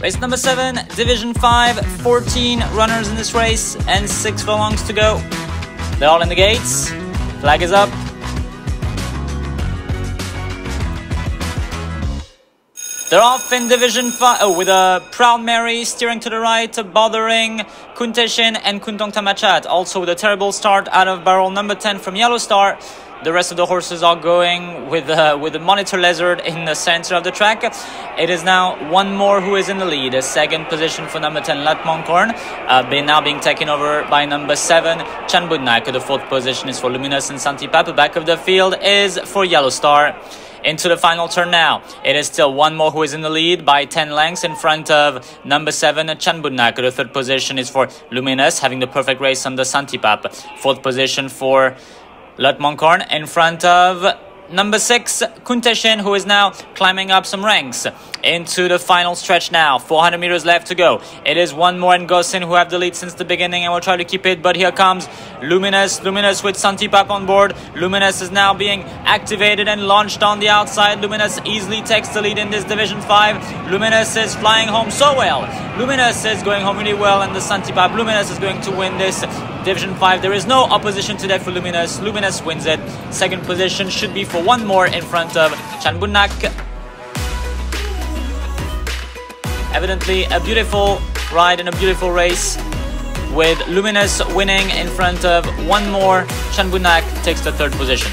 Race number 7, Division 5, 14 runners in this race and 6 furlongs to go. They're all in the gates. Flag is up. They're off in Division 5 oh, with a Proud Mary steering to the right, bothering Kunteshin and Kuntong Tamachat. Also with a terrible start out of barrel number 10 from Yellow Star. The rest of the horses are going with uh, with the Monitor Lizard in the center of the track. It is now one more who is in the lead. A second position for number 10, Latmoncorn, uh, now being taken over by number 7, Chanbudnak. The fourth position is for Luminous and Santipap. Back of the field is for Yellow Star into the final turn now. It is still one more who is in the lead by 10 lengths in front of number 7, Chanbudnak. The third position is for Luminous, having the perfect race on the Santipap. Fourth position for Lutmoncorn in front of number 6, Kunteshin, who is now climbing up some ranks into the final stretch now. 400 meters left to go. It is one more and Gosin who have the lead since the beginning and will try to keep it. But here comes Luminous. Luminous with Santipap on board. Luminous is now being activated and launched on the outside. Luminous easily takes the lead in this Division 5. Luminous is flying home so well. Luminous is going home really well and the Santipap Luminous is going to win this Division 5. There is no opposition today for Luminous. Luminous wins it. Second position should be for one more in front of Chanbudnak. Evidently a beautiful ride and a beautiful race with Luminous winning in front of one more. Chanbudnak takes the third position.